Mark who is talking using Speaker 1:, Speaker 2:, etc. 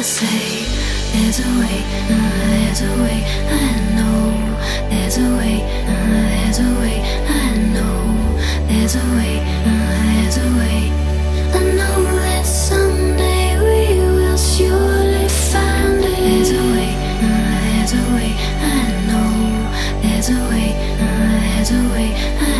Speaker 1: I say there's a way, uh, there's a way, I know there's a way, uh, there's a way, I know there's a way, uh, there's a way. I know that someday we will surely find. There's a way, uh, there's a way, I know there's a way, uh, there's a way. I